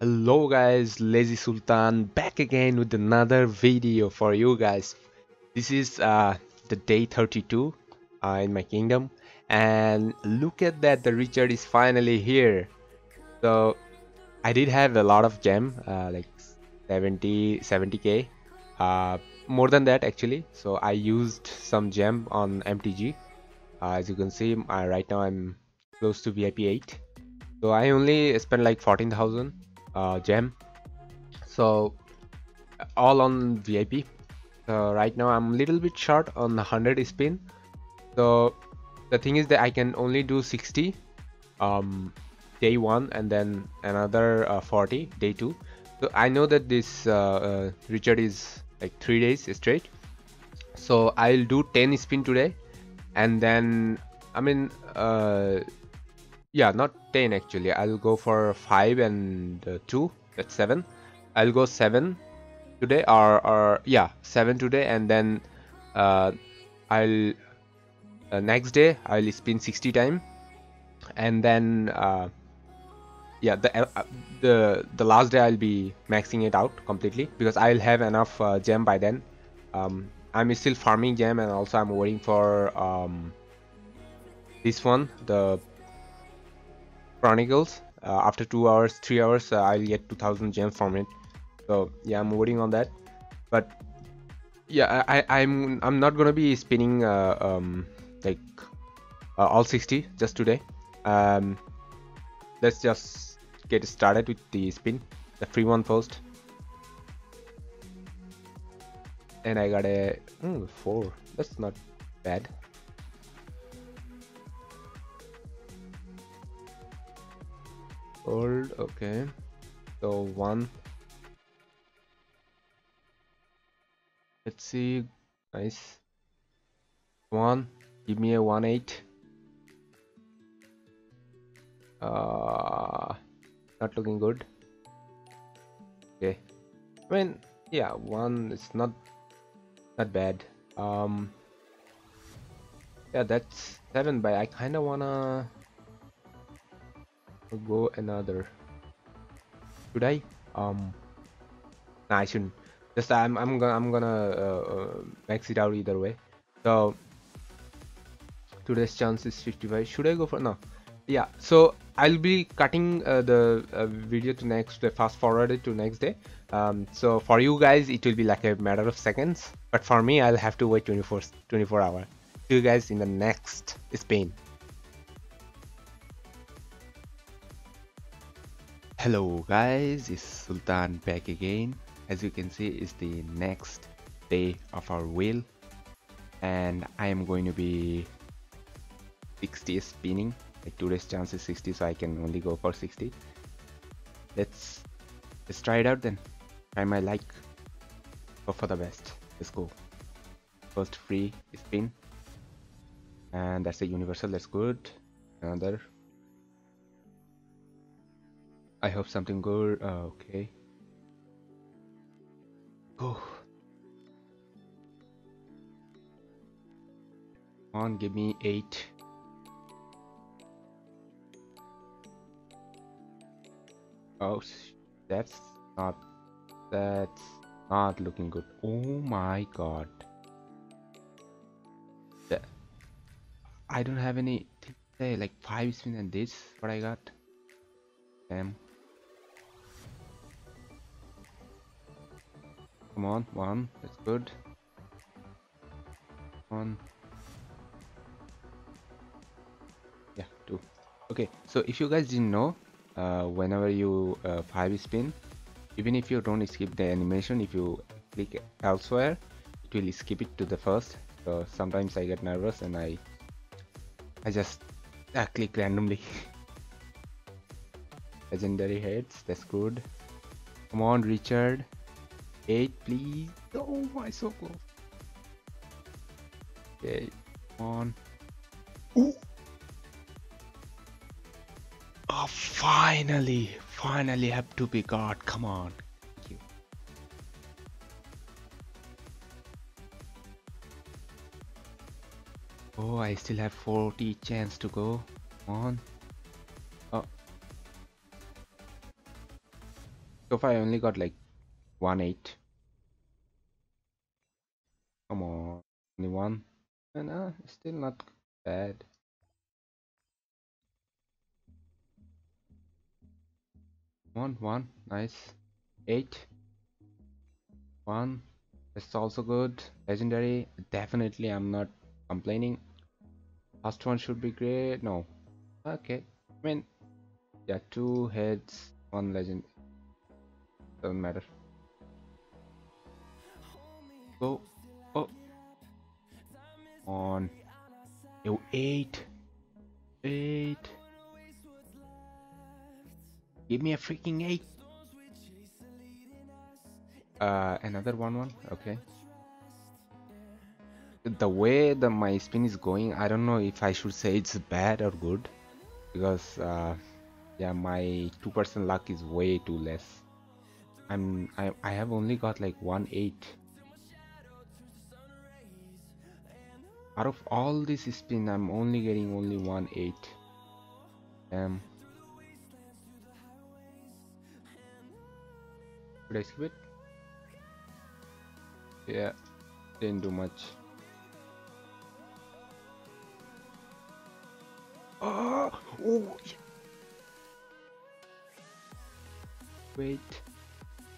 Hello guys, Lazy Sultan back again with another video for you guys. This is uh, the day 32 uh, in my kingdom. And look at that the Richard is finally here. So I did have a lot of gem uh, like 70 70k uh, more than that actually. So I used some gem on MTG uh, as you can see right now I'm close to VIP 8 so I only spent like 14,000 uh, gem. So all on VIP so right now I'm a little bit short on 100 spin. So the thing is that I can only do 60 um, day one and then another uh, 40 day two. So I know that this uh, uh, Richard is like three days straight. So I'll do 10 spin today and then I mean uh, yeah not 10 actually. I'll go for 5 and uh, 2 that's 7 i'll go 7 today or or yeah 7 today and then uh, i'll uh, next day i'll spin 60 time. And then uh, yeah the uh, the the last day i'll be maxing it out completely because i'll have enough uh, gem by then. Um, i'm still farming gem and also i'm waiting for um, this one the Chronicles. Uh, after two hours, three hours, uh, I'll get 2000 gems from it. So yeah, I'm waiting on that. But yeah, I, I'm I'm not gonna be spinning uh, um, like uh, all 60 just today. Um, let's just get started with the spin, the free one first. And I got a mm, four. That's not bad. Okay. So one. Let's see. Nice. One. Give me a one eight. Uh, not looking good. Okay. I mean, yeah, one it's not not bad. Um. Yeah, that's seven, but I kind of go another. Should I? Um nah, I shouldn't. Just I'm I'm gonna I'm gonna uh, uh, max it out either way. So today's chance is 55 should I go for no. Yeah so I'll be cutting uh, the uh, video to next uh, fast forward it to next day. Um, so for you guys it will be like a matter of seconds. But for me I'll have to wait 24 24 hours. See you guys in the next Spain Hello guys, it's Sultan back again. As you can see, it's the next day of our wheel and I am going to be 60 spinning. Like today's chance is 60 so I can only go for 60. Let's let's try it out then. Try my like. Go for the best. Let's go. First free spin. And that's a universal, that's good. Another I hope something good. Uh, okay. Oh. Come on, give me eight. Oh, that's not. That's not looking good. Oh my god. That, I don't have any. Say like five spin and this. What I got. Damn. Come on, one, that's good. One. Yeah, two. Okay, so if you guys didn't know, uh, whenever you uh, 5 spin, even if you don't skip the animation, if you click elsewhere, it will skip it to the first. So sometimes I get nervous and I I just uh, click randomly. Legendary heads, that's good. Come on, Richard. 8 please. Oh my so close okay on Ooh. oh finally finally have to be god come on. Thank you. oh i still have 40 chance to go. Come on. Oh. So far I only got like 1 8. Come on, only one. And uh, still not bad. One, one, nice. Eight. One. It's also good. Legendary. Definitely I'm not complaining. Last one should be great. No. Okay. I mean yeah, two heads, one legend. Doesn't matter. Go. Oh. On. Yo, eight. Eight. Give me a freaking eight. Uh, another one one. Okay. The way the my spin is going, I don't know if I should say it's bad or good, because uh, yeah, my two percent luck is way too less. I'm I I have only got like one eight. Out of all this spin, I'm only getting only one eight. Um. Should I skip it? Yeah, didn't do much. Oh, oh yeah. wait.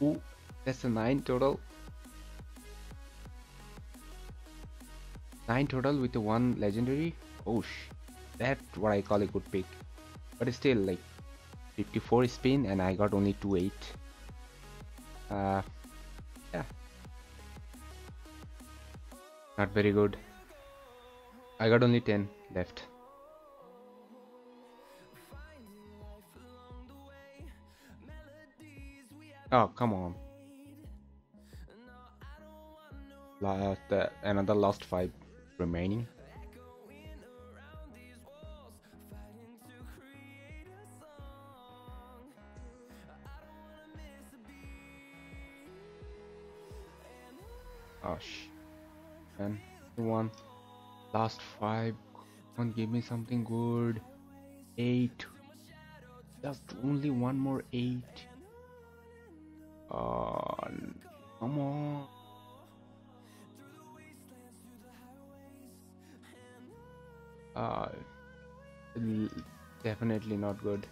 Oh, that's a nine total. Nine total with one legendary. Oh, sh that's what I call a good pick. But still, like 54 spin, and I got only two eight. Uh, yeah. Not very good. I got only 10 left. Oh come on. Last, uh, another lost five remaining. Gosh and one. Last five. Come on give me something good. Eight. Just only one more eight. Uh come on uh definitely not good.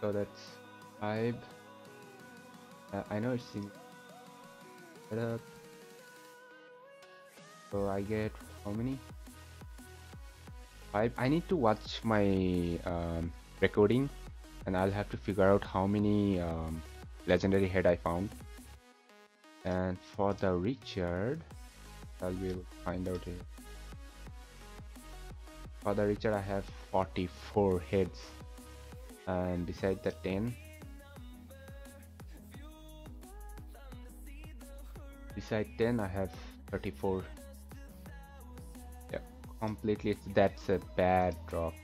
So that's five. Uh, i know it's in up. So I get how many? I, I need to watch my um, recording and I'll have to figure out how many um, legendary head I found. And for the Richard I'll be find out here for the Richard I have 44 heads and beside the 10 beside 10 I have 34 yeah completely that's a bad drop.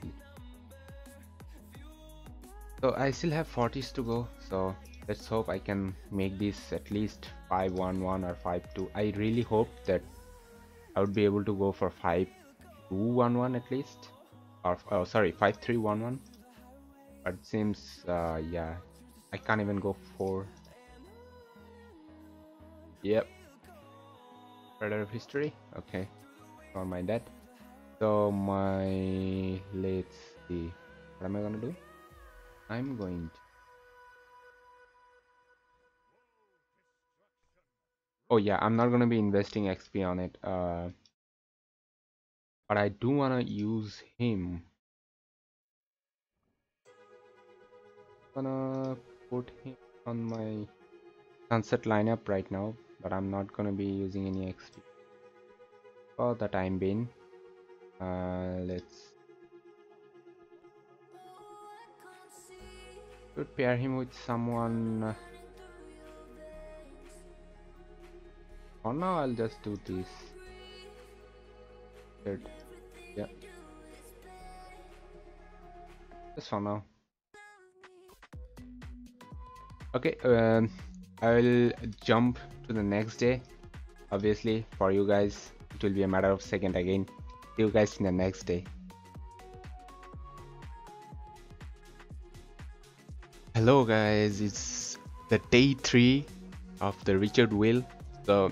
So I still have 40s to go so let's hope I can make this at least 511 or 52 I really hope that I would be able to go for 5211 at least. Or oh, sorry 5311 but it seems uh, yeah I can't even go for yep. Radar of history? Okay. Don't mind that. So my let's see. What am I gonna do? I'm going to oh yeah I'm not gonna be investing XP on it. Uh but I do wanna use him. Gonna put him on my sunset lineup right now but I'm not gonna be using any XP for the time being. Uh, let's could pair him with someone uh, for now I'll just do this. Good. Just for now okay um, I'll jump to the next day. Obviously for you guys it will be a matter of second again. See you guys in the next day. Hello guys, it's the day 3 of the Richard Wheel. So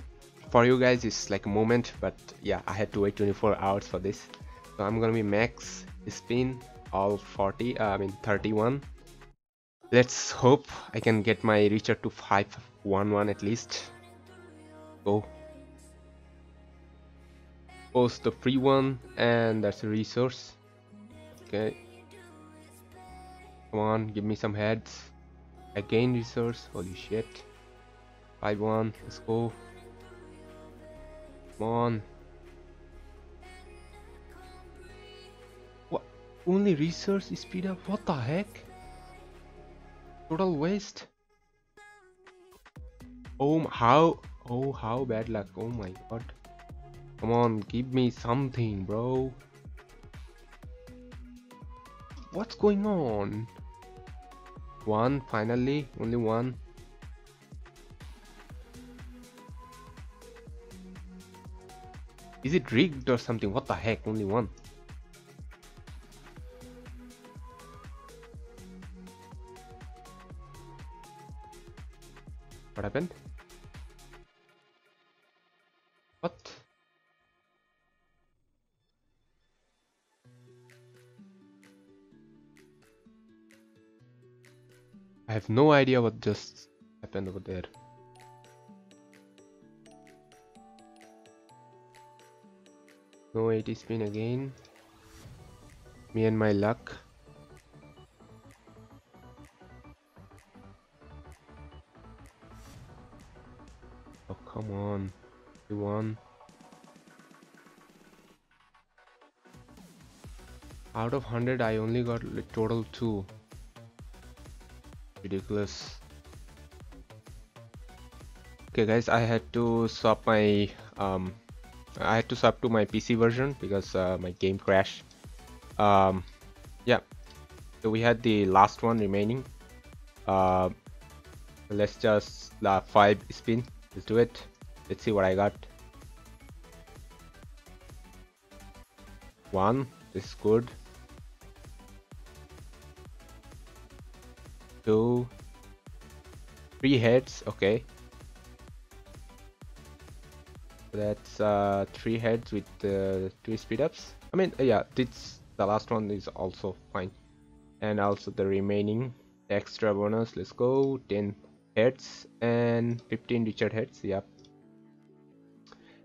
for you guys it's like a moment but yeah I had to wait 24 hours for this. So I'm gonna be max spin all 40, uh, I mean 31. Let's hope I can get my Richard to 511 at least. Go. Post the free one and that's a resource. Okay Come on, give me some heads. Again resource, holy shit. 5-1, let's go. Come on. Only resource speed up? What the heck? Total waste? Oh, how? Oh, how bad luck. Oh my god. Come on, give me something, bro. What's going on? One, finally, only one. Is it rigged or something? What the heck? Only one. Happened? What? I have no idea what just happened over there. No 80 spin again. Me and my luck. Oh come on. You won. Out of 100 I only got like total 2 ridiculous. Okay guys I had to swap my um, I had to swap to my PC version because uh, my game crashed. Um, yeah. So we had the last one remaining. Uh, let's just uh, five spin let's do it let's see what I got one this is good two, three heads. Okay. That's uh, three heads with uh, two speed ups. I mean, uh, yeah, this the last one is also fine, and also the remaining extra bonus. Let's go 10 heads and 15 Richard heads. Yep.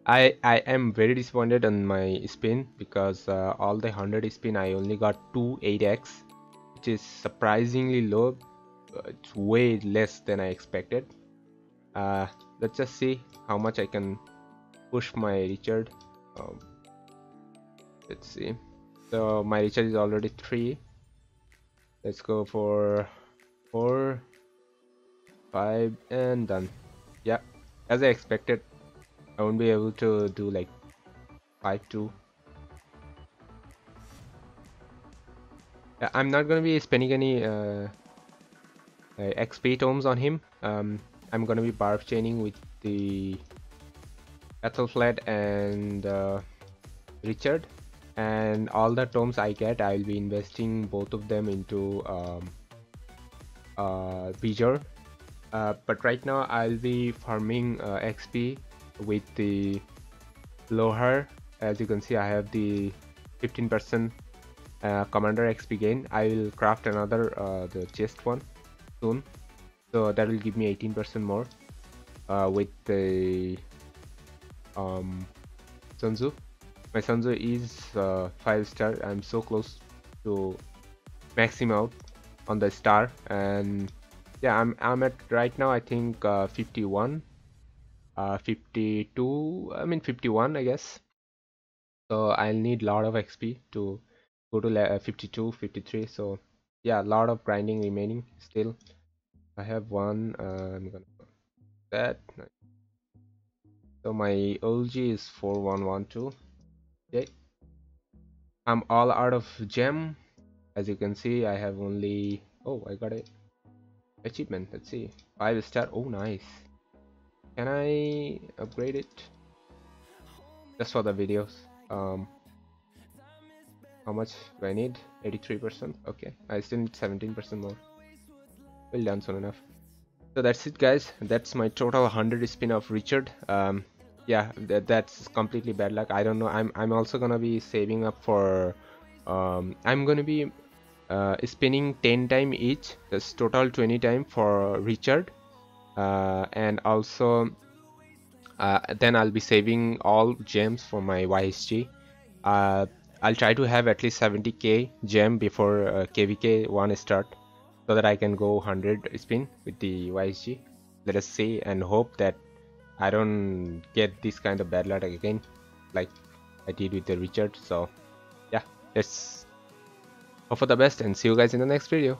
I I am very disappointed on my spin because uh, all the 100 spin I only got two 8x, which is surprisingly low it's way less than I expected uh, let's just see how much I can push my Richard um, let's see so my Richard is already 3 let's go for 4 5 and done. Yeah as I expected I won't be able to do like 5 2 I'm not gonna be spending any uh, uh, XP tomes on him. Um, I'm gonna be barb chaining with the Ethelflaed and uh, Richard. And all the tomes I get I'll be investing both of them into um, uh, uh, but right now I'll be farming uh, XP with the Lohar as you can see I have the 15% uh, commander XP gain. I will craft another uh, the chest one soon. So that will give me 18% more uh, with the um, Sun Tzu. My Sun Tzu is uh, 5 star. I'm so close to maximum out on the star and yeah I'm, I'm at right now I think uh, 51 uh, 52 I mean 51 I guess. So I'll need a lot of XP to go to uh, 52 53 so yeah a lot of grinding remaining still. I have one uh, i'm gonna put that so my olg is 4112 okay. I'm all out of gem. As you can see i have only oh i got a achievement let's see. Five star oh nice. Can i upgrade it? Just for the videos. Um how much do I need? 83% okay. I still need 17% more. Well done soon enough so that's it guys. That's my total 100 spin of richard. Um, yeah that, that's completely bad luck. I don't know. I'm i'm also gonna be saving up for um, i'm gonna be uh, spinning 10 time each that's total 20 time for richard. Uh, and also uh, then i'll be saving all gems for my ysg uh, i'll try to have at least 70k gem before kvk uh, one start so that i can go 100 spin with the ysg let us see and hope that I don't get this kind of bad luck again like I did with the Richard so yeah let's hope for the best and see you guys in the next video